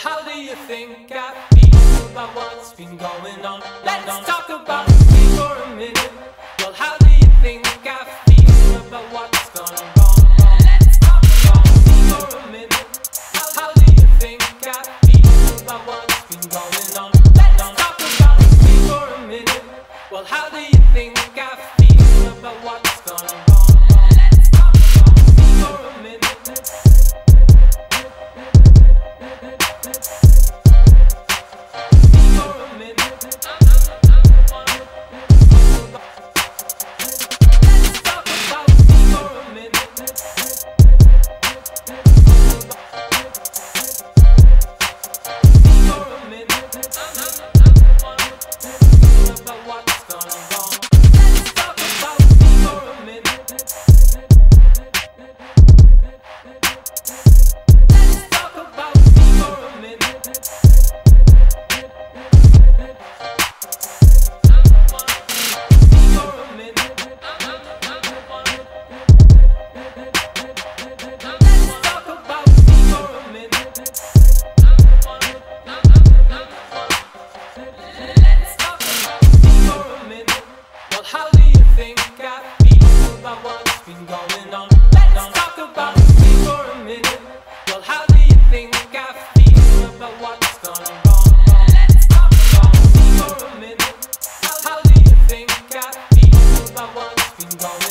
How do you think I feel about what's been going on? Let's talk about me for a minute. you gon'